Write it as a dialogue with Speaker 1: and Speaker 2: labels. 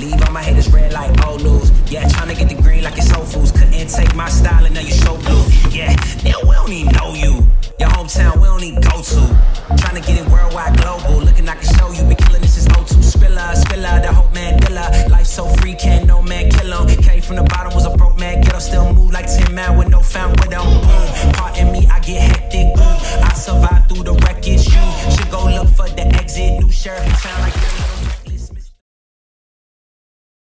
Speaker 1: Leave all my haters red like old news. Yeah, trying to get the green like it's Whole Foods. Couldn't take my style and now you so blue. Yeah, now we don't even know you. Your hometown, we don't even go to. Trying to get it worldwide, global. Looking, I can show you. Been killing this is O2 Spiller, Spiller, the whole man killer. Life so free, can't no man kill him. Came from the bottom, was a broke man. Get up, still move like 10 man with no found with them. Boom, pardon me, I get hectic. Boom, I survive through the wreckage. You should go look for the exit. New shirt, sound like.